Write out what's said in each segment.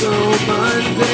so Monday.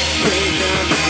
Break down,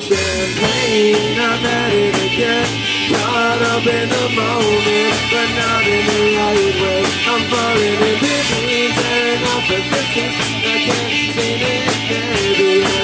champagne, I'm at it again. Caught up in the moment, but not in the right way. I'm falling in between, tearing off the distance. I can't see it, baby.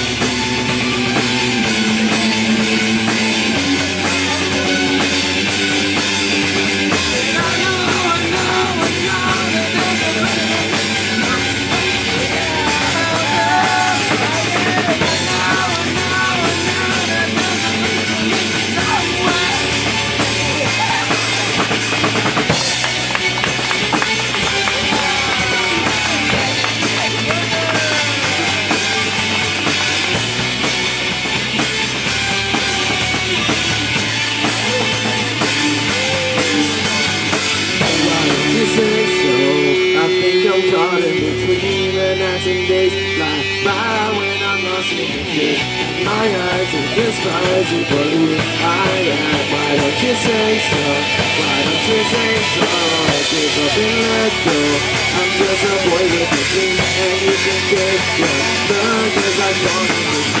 are just rising for who I am. Why don't you say so? Why don't you say so? Give up and let go. I'm just a boy with a dream, and you can take your love as I fall in.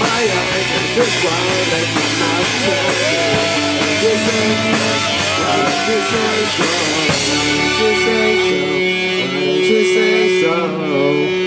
My eyes are just wide and my mouth closed. You say so. Why don't you say so? Why don't you say so? Why don't you say so?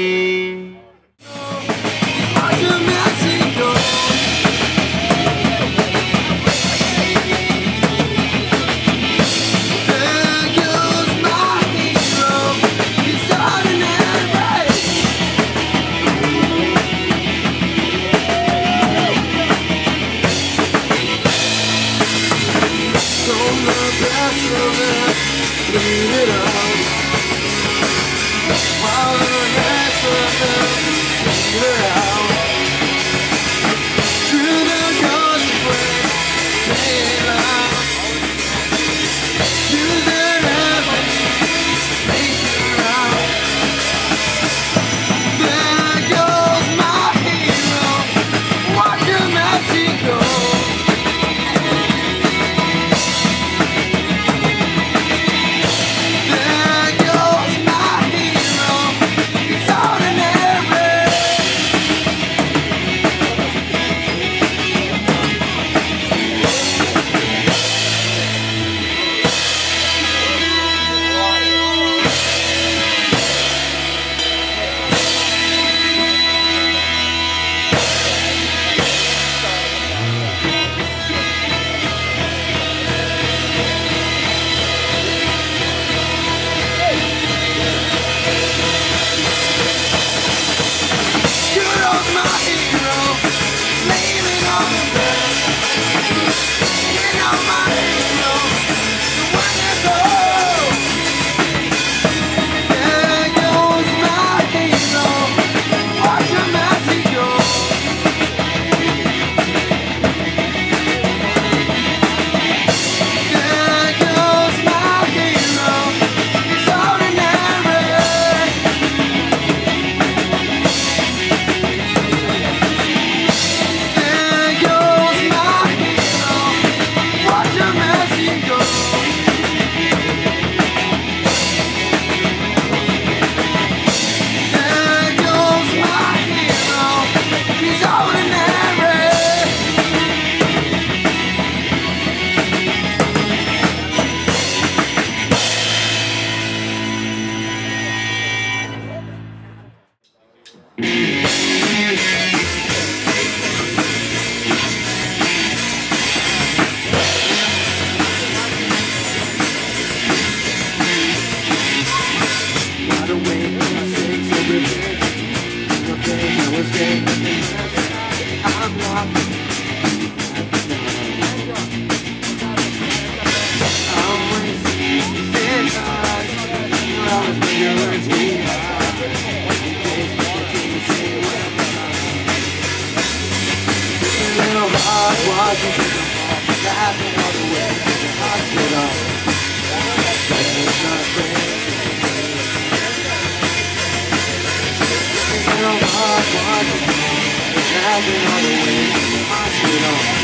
Driving all the way, I should on.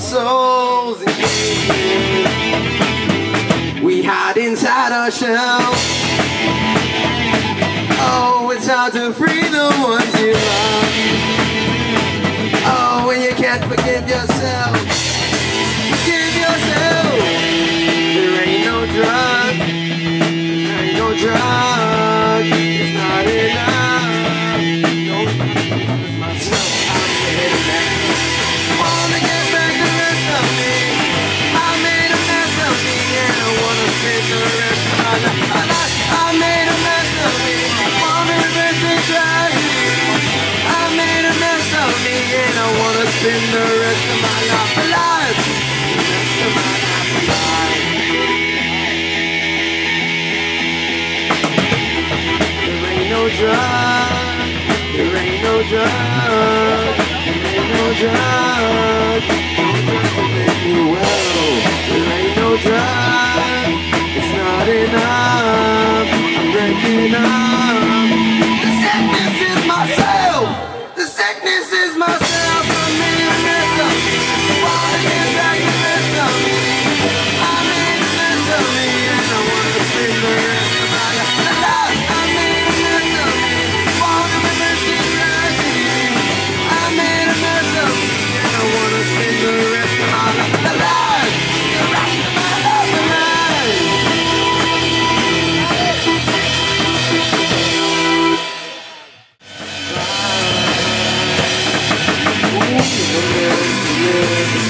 souls. We hide inside our shells. Oh, it's hard to free the ones you love. Oh, when you can't forgive yourself. Forgive yourself. There ain't no drug. There ain't no drug. there ain't no drug. Enough make me well There ain't no drug, it's not enough. I'm breaking up. Yeah. you.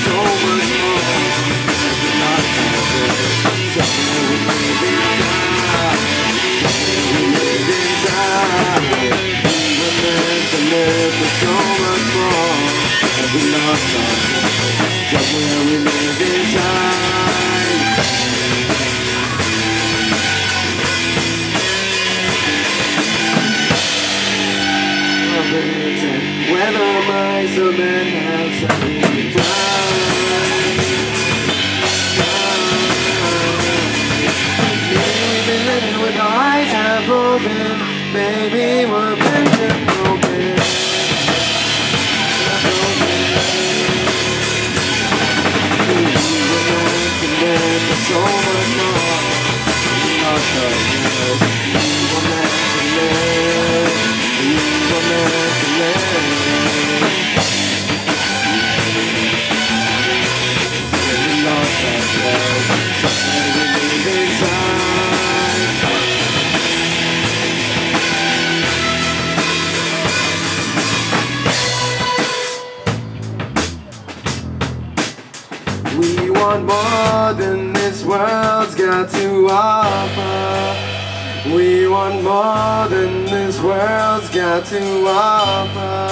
offer. We want more than this world's got to offer.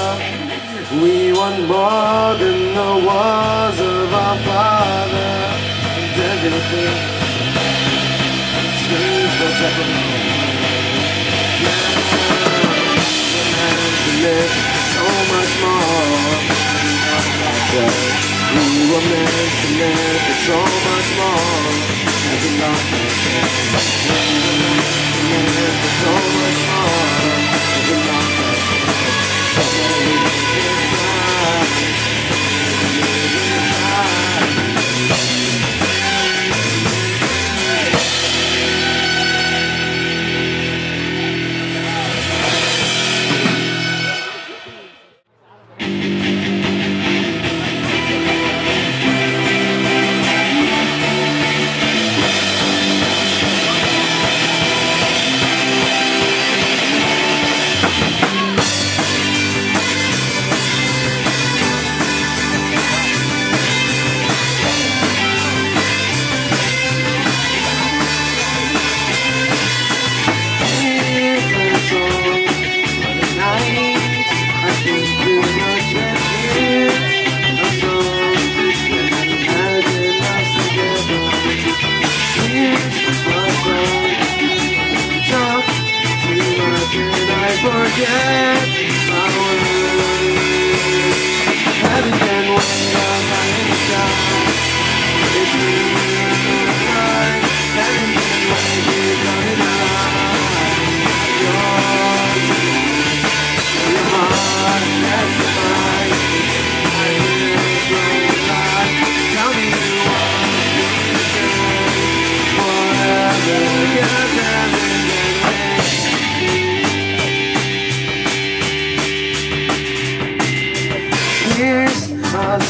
We want more than the wars of our father. So much more. We were meant to live so much more. Thank you.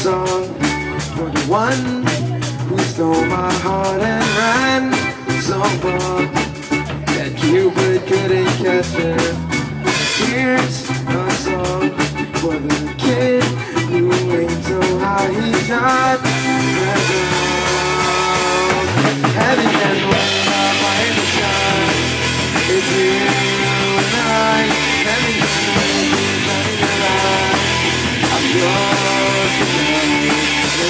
song for the one who stole my heart and ran so far that Cupid couldn't catch her. Here's a song for the kid who ain't so high he shot. Heaven and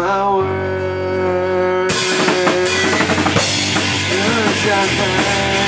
my word. You're a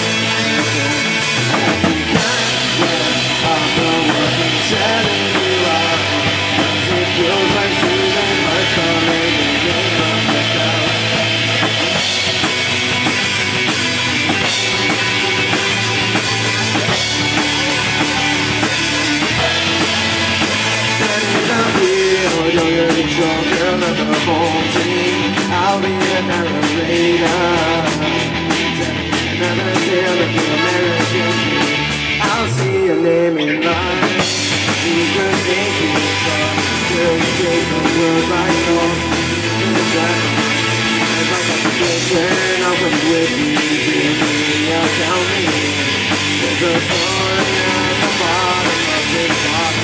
I'll be the narrator. Another tale of the American dream. I'll see your name in line. You could make it fun. Till you take the world by storm. It's like it's like a picture. I'll come with you. Give me, I'll tell me. There's a story at the bottom of this bottle.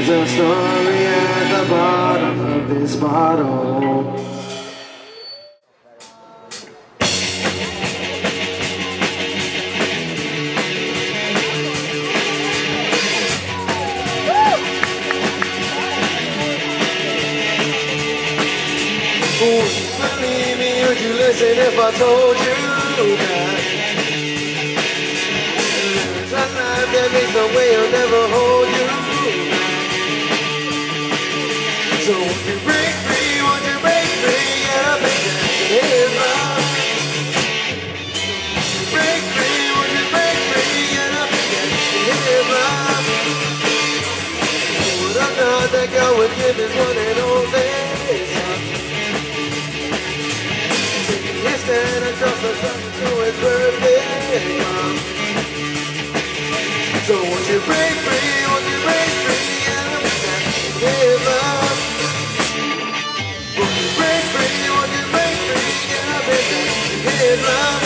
There's a story at the bottom of this bottle told you that? Life that makes a way I'll never hold you. So won't you break free? Won't you break and hit love. Break? Won't you break free? Dance and hit love. Who would thought that girl would give his one and only So won't you break free, won't you break free, and. Won't you break free, won't you break free, and up.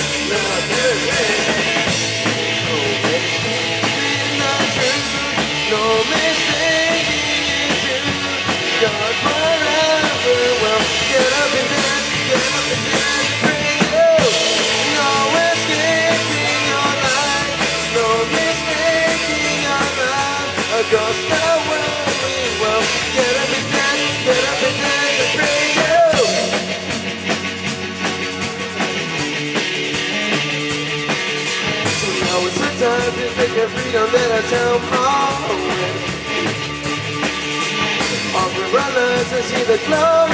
The glory